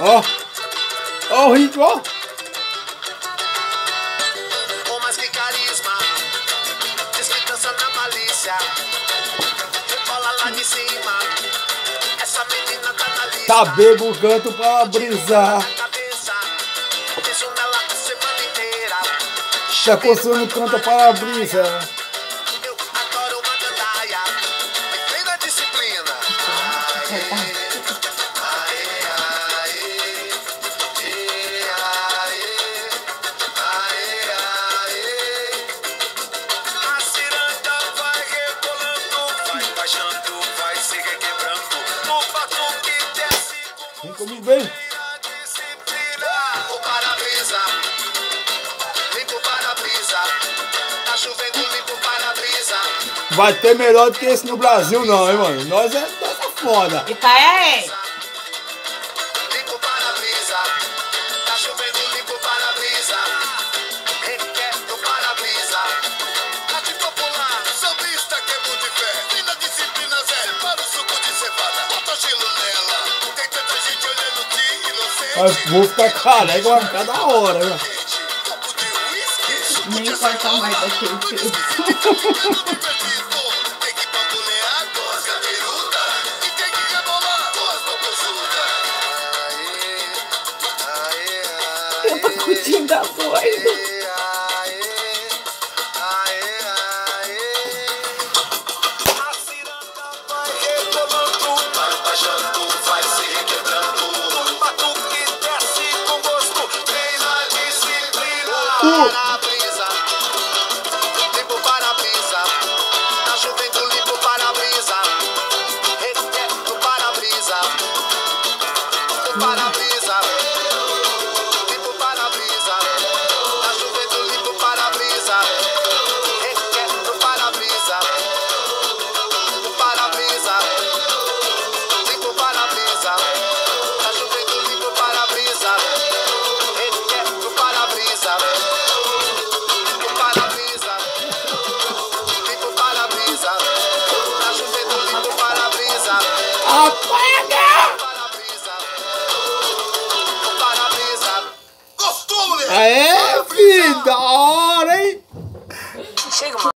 Ó. Ó o ritmo, ó. Com mais que carisma, diz que dança na malícia. Rebola lá de cima. Essa menina tá na lista. Tá bebo o canto pra brisar. A. Já consumo canta para brisa. Vem comigo, vem. O para-brisa, limpa o para-brisa. Tá chovendo, limpa o para-brisa. Vai ter melhor do que esse no Brasil, não, hein, mano? Nós é, nós é foda. E tá Mas vou ficar careca, vai ficar da hora, né? Nem corta mais daquele E aê, Eu tô curtindo a 不。Para-brisa Gostou, moleque? Aê, filho, da hora, hein? Chega, mano